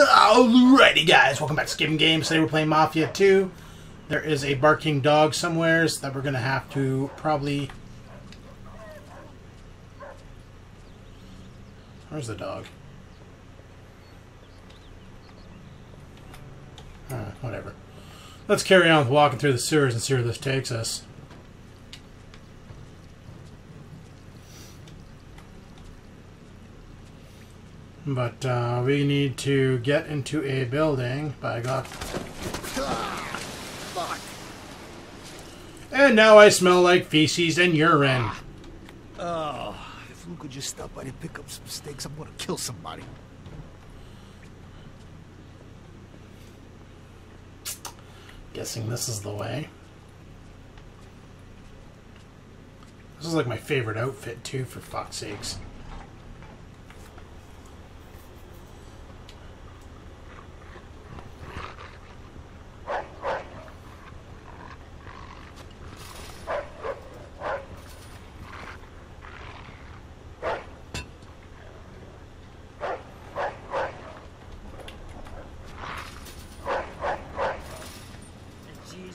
Alrighty, guys, welcome back to Skavaen Games. Today we're playing Mafia 2. There is a barking dog somewheres that we're going to have to probably... Where's the dog? Uh, whatever. Let's carry on with walking through the sewers and see where this takes us. But uh, we need to get into a building. By God. Fuck. And now I smell like feces and urine. Oh, if Luke could just stop by to pick up some steaks, I'm gonna kill somebody. Guessing this is the way. This is like my favorite outfit too, for fuck's sakes.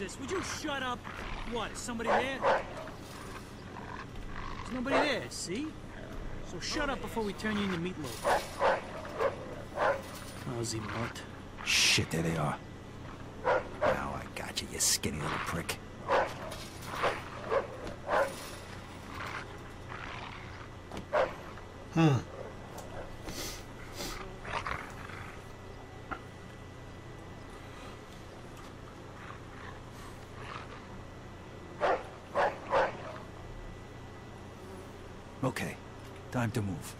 Jesus, would you shut up? What, is somebody there? There's nobody there, see? So shut up before we turn you into meatloaf. Lousy mutt. Shit, there they are. Now I got you, you skinny little prick. Hmm. Okay, time to move.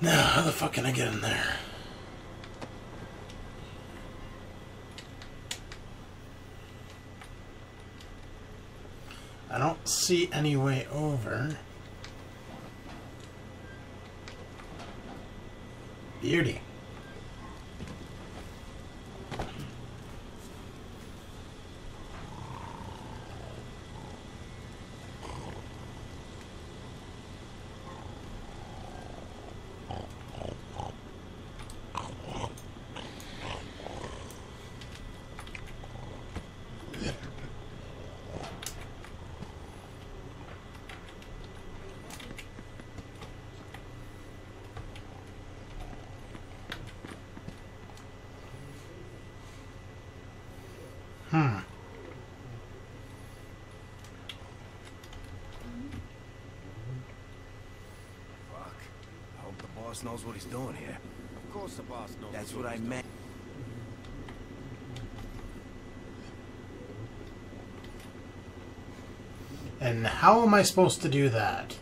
Now, how the fuck can I get in there? I don't see any way over. Beauty. Hmm. Fuck. I hope the boss knows what he's doing here. Of course the boss knows. That's what I meant. And how am I supposed to do that?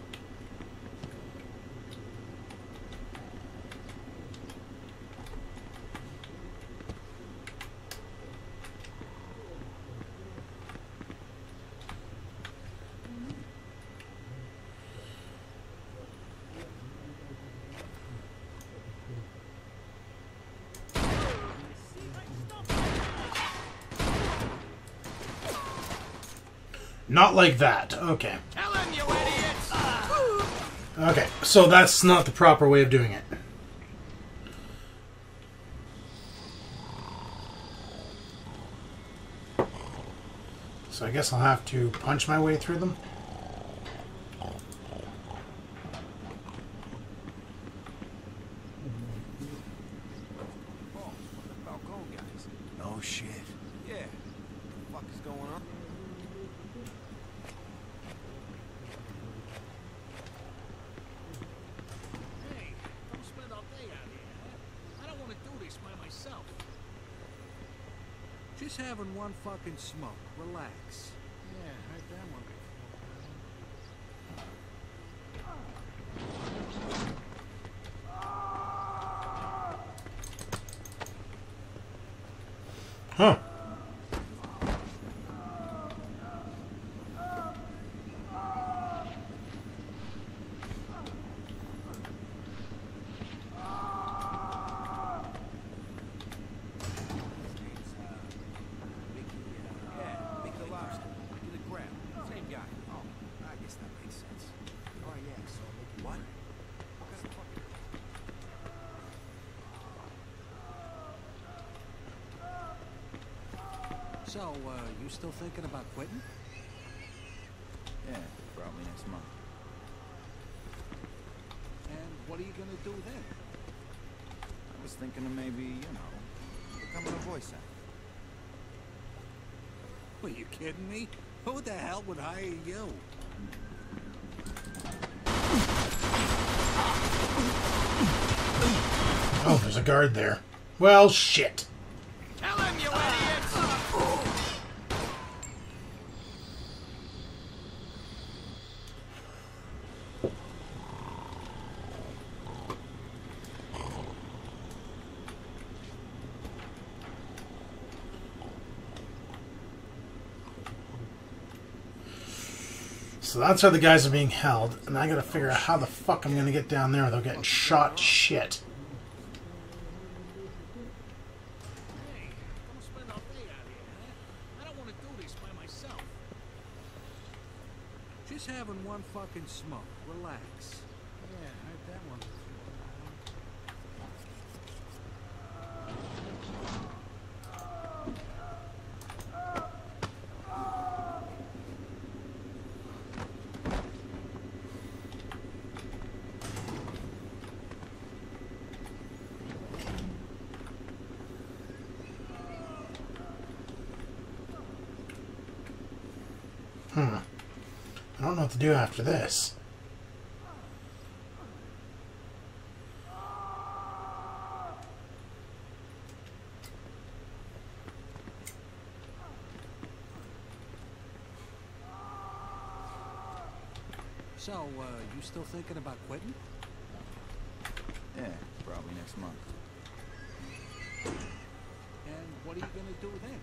Not like that. Okay. Him, you idiots! Okay, so that's not the proper way of doing it. So I guess I'll have to punch my way through them. Oh, the Falcone guys. No shit. Yeah. What the fuck is going on? Hey, don't spend all day out here. huh? I don't want to do this by myself. Just having one fucking smoke. Relax. Yeah, heard that one before. Huh. Yeah, Big the lobster. Get a grab. So, uh, you still thinking about quitting? Yeah, probably next month. And what are you gonna do then? I was thinking of maybe, you know, becoming a voice actor. Are you kidding me? Who the hell would hire you? Oh, there's a guard there. Well, shit. So that's how the guys are being held, and I gotta figure out how the fuck I'm gonna get down there without getting shot shit. Just having one fucking smoke. Relax. Yeah, I heard that one before. I don't know what to do after this. So, uh, you still thinking about quitting? Yeah, probably next month. And what are you gonna do then?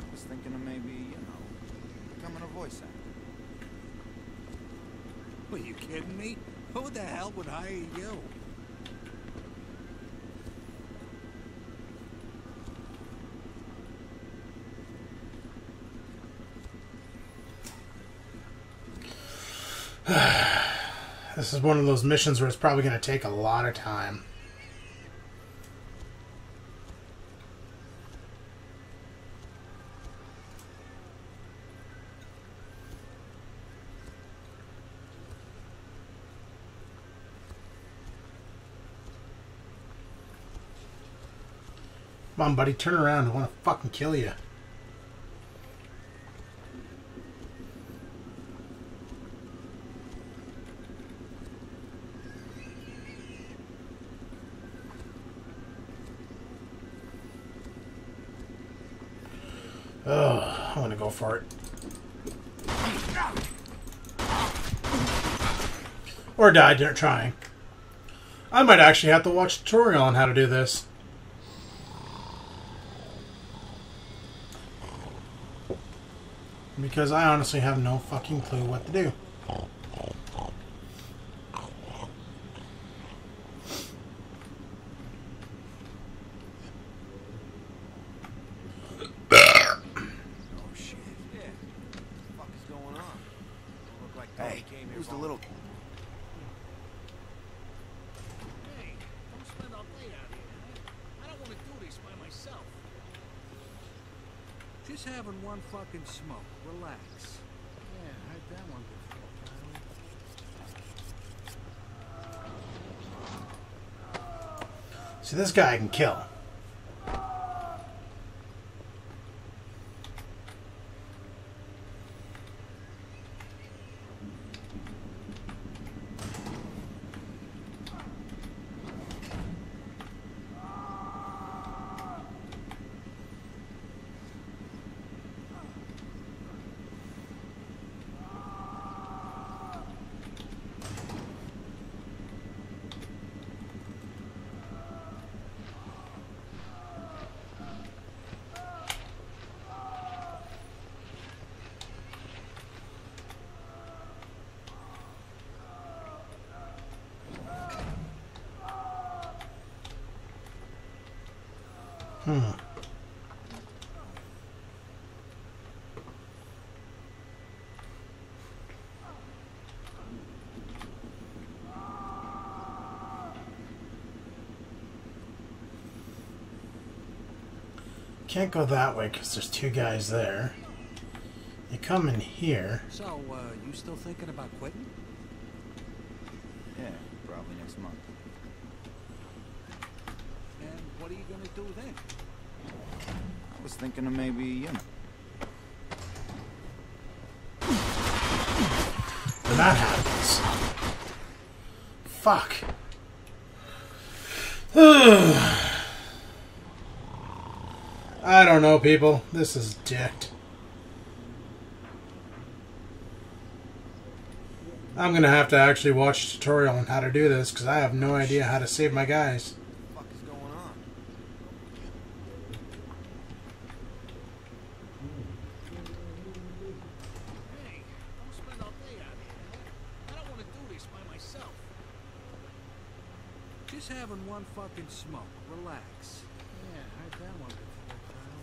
I was thinking of maybe, you know, becoming a voice actor. Are you kidding me? Who the hell would hire you? This is one of those missions where it's probably gonna take a lot of time. Come on, buddy, turn around. I want to fucking kill you. Oh, I want to go for it. Or die trying. I might actually have to watch a tutorial on how to do this. Because I honestly have no fucking clue what to do. Fucking smoke. Relax. Yeah, I heard that one before. See, this guy I can kill. Hmm. can't go that way because there's two guys there. You come in here. So, uh, you still thinking about quitting? Yeah, probably next month. And what are you gonna do then? I was thinking of maybe, you know. When that happens. Fuck. I don't know, people. This is dicked. I'm gonna have to actually watch a tutorial on how to do this because I have no idea how to save my guys. What the fuck is going on? Hey, don't spend all day out here. huh? I don't want to do this by myself. Just having one fucking smoke. Relax. Yeah, heard that one before, pal.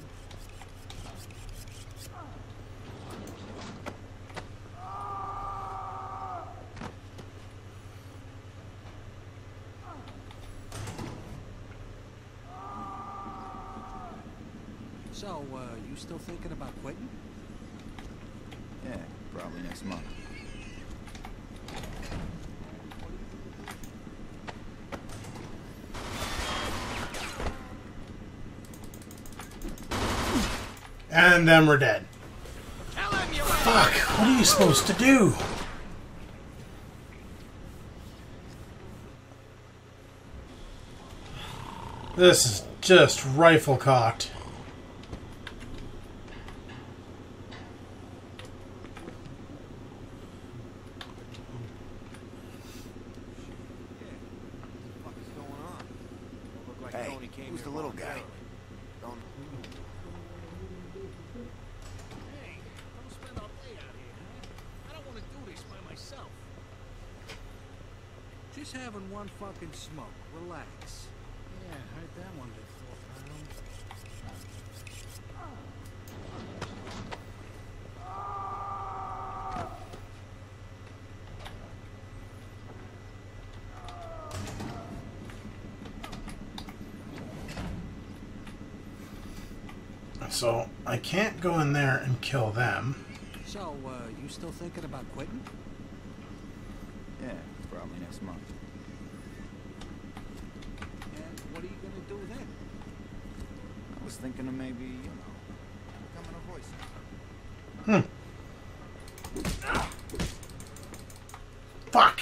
So, uh, you still thinking about quitting? Yeah, probably next month. And then we're dead. Fuck, what are you supposed to do? This is just rifle cocked. Hey, who's the little guy? voluntarily. Don't. Hey, don't spend all day out here. huh? I don't want to do this by myself. Just having one fucking smoke. Relax. Yeah, heard that one before, pal. So I can't go in there and kill them. So, uh, you still thinking about quitting? Yeah, probably next month. And what are you gonna do then? I was thinking of maybe, you know, becoming a voice actor. Fuck!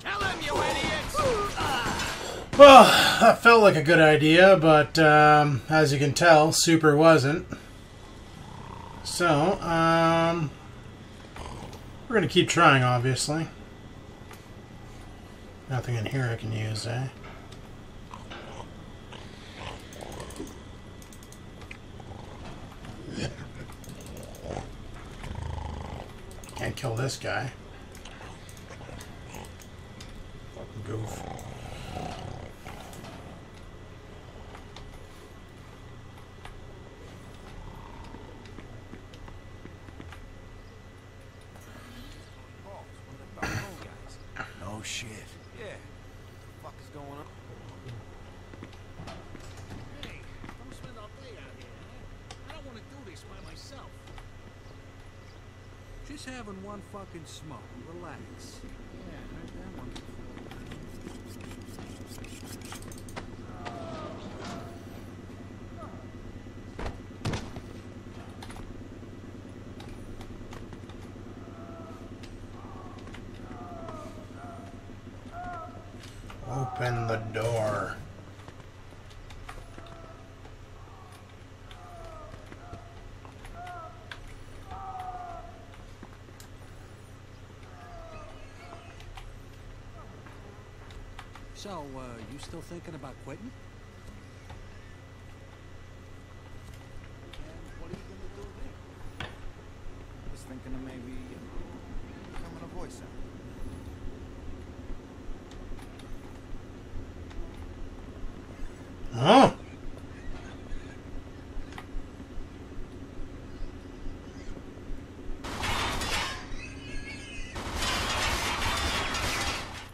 Tell him, you idiots! Well, that felt like a good idea, but um, as you can tell, Super wasn't. So, um, we're going to keep trying, obviously. Nothing in here I can use, eh? Can't kill this guy. Goof. Balls, one of the Falcone guys. No shit. Yeah. What the fuck is going on? Hey, don't spend all day out here. huh? I don't want to do this by myself. Just having one fucking smoke. Relax. Open the door. So, uh, you still thinking about quitting? And what are you gonna do then? I was thinking of maybe, you know, becoming a voice actor. Oh.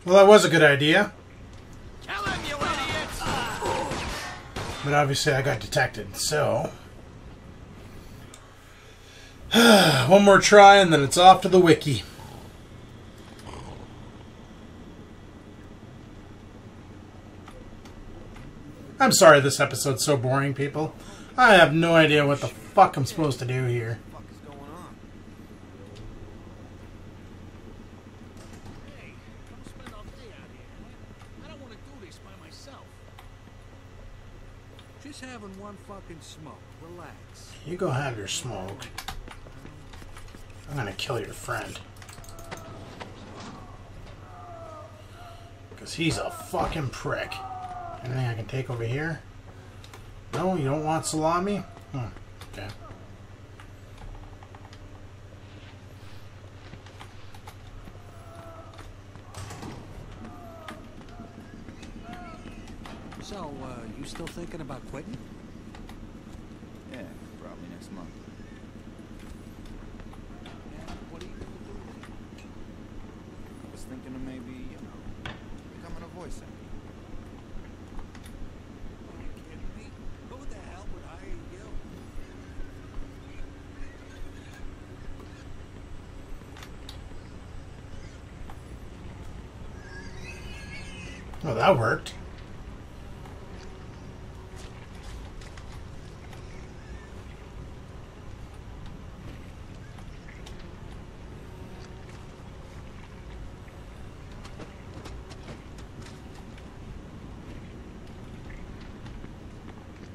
Well, that was a good idea. But obviously I got detected, so... One more try and then it's off to the wiki. I'm sorry this episode's so boring, people. I have no idea what the fuck I'm supposed to do here. What the fuck is going on? Hey, come spend our day out here, huh? I don't want to do this by myself. Just having one fucking smoke. Relax. You go have your smoke. I'm gonna kill your friend. Because he's a fucking prick. Anything I can take over here? No, you don't want salami? Hmm, okay. So, uh, you still thinking about quitting? Yeah, month. And what are you gonna do? I was thinking of maybe, you know, becoming a voice actor. Are you kidding me? Who the hell would hire you? Well, that worked.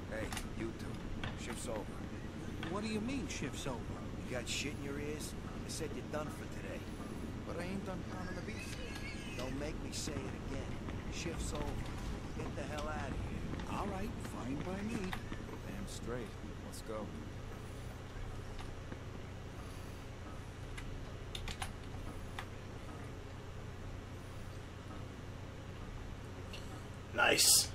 Hey, you two. Shift's over. What do you over? You got shit in your ears? I said you're done for today. But I ain't done pounding the beef. Don't make me say it again. Shift's over. Get the hell out of here. All right, fine by me. Damn straight. Let's go. Nice.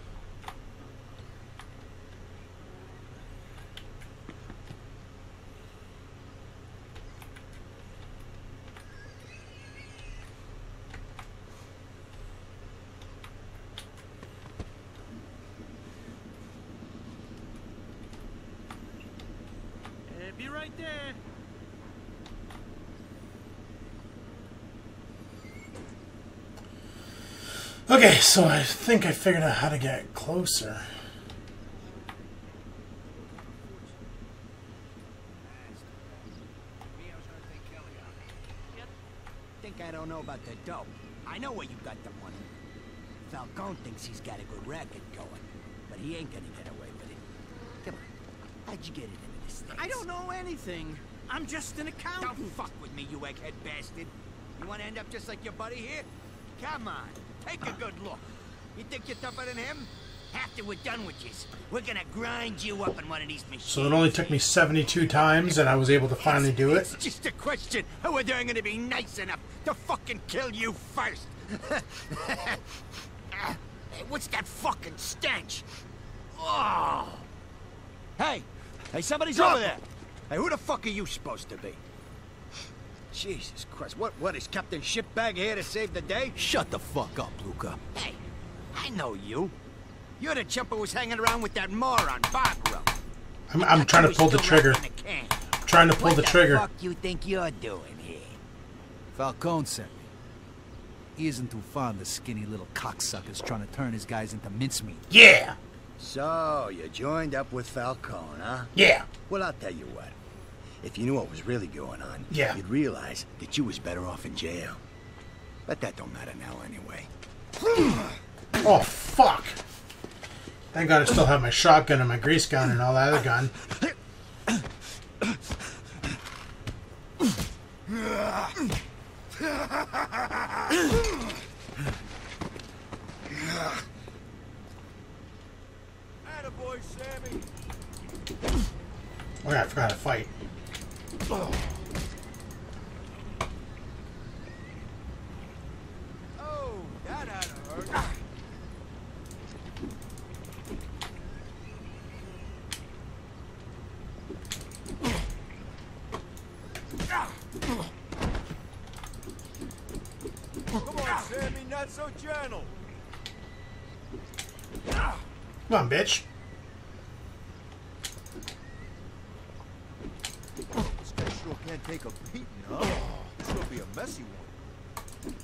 Eh, be right there. Okay, so I think I figured out how to get closer. Think I don't know about the dope. I know where you got the money. Falcone thinks he's got a good racket going, but he ain't gonna get away with it. Come on, how'd you get it into this thing? I don't know anything. I'm just an accountant. Don't fuck with me, you egghead bastard. You wanna end up just like your buddy here? Come on, take a good look. You think you're tougher than him? After we're done with this, we're gonna grind you up in one of these machines. So it only took me 72 times and I was able to finally do it. It's just a question of whether I'm gonna be nice enough to fucking kill you first. hey, what's that fucking stench? Oh! Hey! Hey, somebody's over there! Hey, who the fuck are you supposed to be? Jesus Christ, what, what, is Captain Shipbag here to save the day? Shut the fuck up, Luca. Hey, I know you. You're the chump who was hanging around with that moron, Barbaro. I'm, I'm trying to pull the trigger. Trying to pull what the trigger. fuck you think you're doing here? Falcone sent me. He isn't too fond of skinny little cocksuckers trying to turn his guys into mincemeat. Yeah! So, you joined up with Falcone, huh? Yeah! Well, I'll tell you what. If you knew what was really going on, Yeah. you'd realize that you was better off in jail. But that don't matter now anyway. Oh, fuck! Thank God I still have my shotgun and my grease gun and all that other gun. Attaboy, Sammy. Oh yeah, I forgot to fight. Come on, bitch. can't take a beating, huh? This will be a messy one.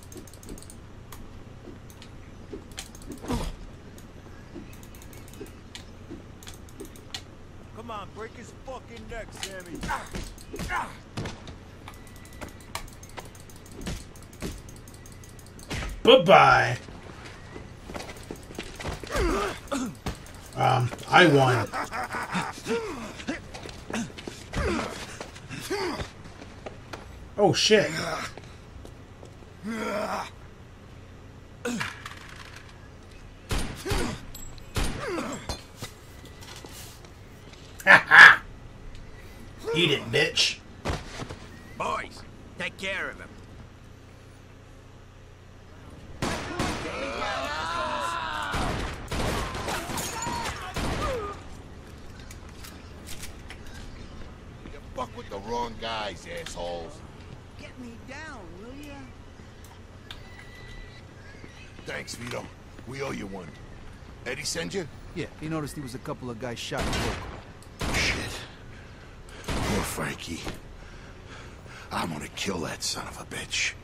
Come on, break his fucking neck, Sammy. Bye-bye. Um, I won. Oh shit. Eat it, bitch. Boys, take care of him. You fuck with the wrong guys, assholes. Get me down, will ya? Thanks, Vito. We owe you one. Eddie send you? Yeah, he noticed he was a couple of guys shot local. Shit. Poor Frankie. I'm gonna kill that son of a bitch.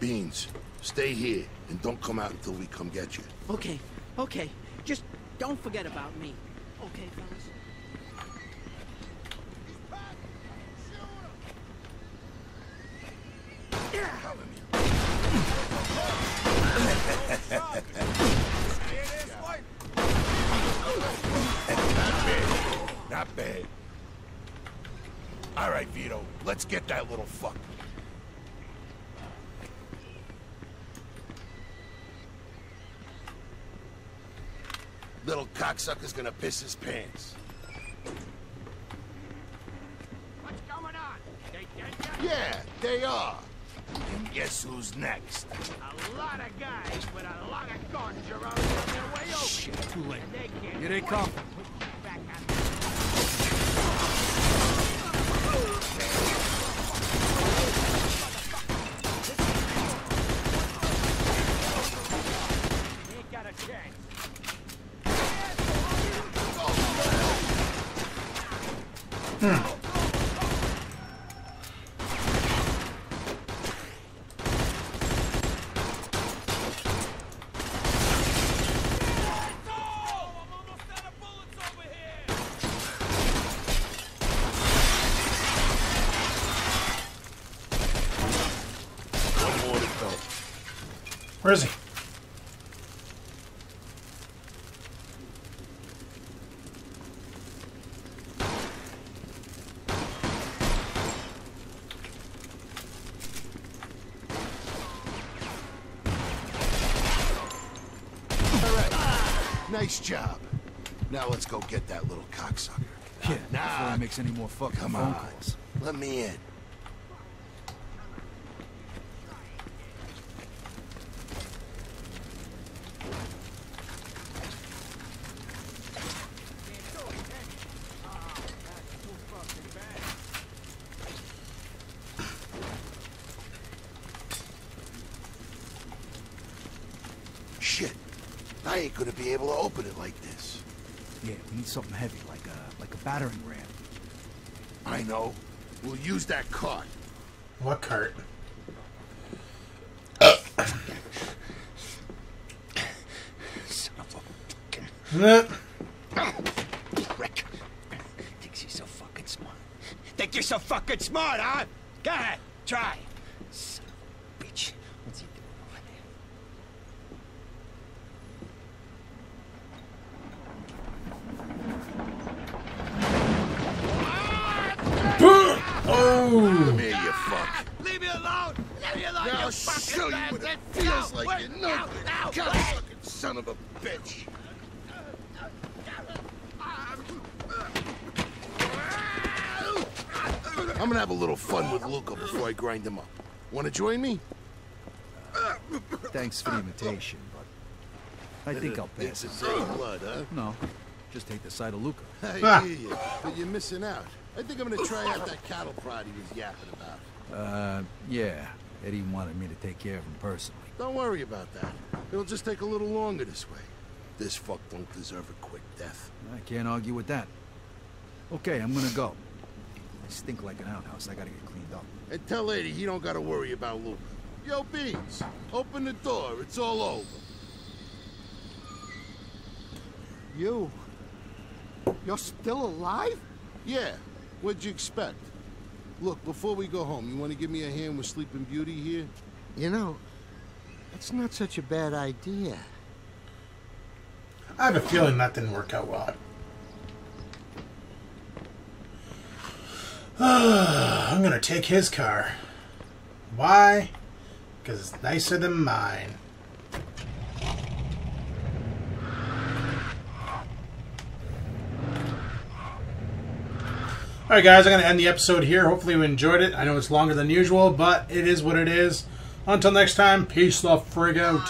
Beans, stay here and don't come out until we come get you. Okay, okay. Just don't forget about me. Okay, fellas? Not bad. All right, Vito, let's get that little fuck. Little cocksucker's gonna piss his pants. What's going on? They dead yet? Yeah, they are. And guess who's next? A lot of guys with a lot of guns are on their way over Shit, too late. And they can't Here they wait come. to put you back on They ain't got a chance. Where is he? Nice job. Now let's go get that little cocksucker. Yeah, before Nah, he makes any more fucking come phone on. calls. Let me in. Shit. I ain't gonna be able to open it like this. Yeah, we need something heavy, like a like a battering ram. I know. We'll use that cart. What cart? Son of a fucking Nah. prick. Thinks he's so fucking smart. Think you're so fucking smart, huh? Go ahead, try. Son of a bitch. What's he doing over there? Oh! Come here, you fuck. Leave me alone! Leave me alone, Now you show fucking you what it bastard! feels No, like wait, you no, know. no, Cocksucking son of a bitch. I'm gonna have a little fun with Luca before I grind him up. Wanna join me? Thanks for the invitation, but I think I'll It's pass. the same blood, huh? No, just hate the sight of Luca. I Ah. hear you, but you're missing out. I think I'm gonna try out that cattle prod he was yapping about. Uh, yeah. Eddie wanted me to take care of him personally. Don't worry about that. It'll just take a little longer this way. This fuck don't deserve a quick death. I can't argue with that. Okay, I'm gonna go. I stink like an outhouse. I gotta get cleaned up. And tell Lady he don't gotta worry about Luca. Yo, Beans, open the door. It's all over. You? You're still alive? Yeah. What'd you expect? Look, before we go home, you want to give me a hand with Sleeping Beauty here? You know, that's not such a bad idea. I have a feeling that didn't work out well. I'm gonna take his car. Why? Because it's nicer than mine. Alright guys, I'm going to end the episode here. Hopefully you enjoyed it. I know it's longer than usual, but it is what it is. Until next time, peace the frig out.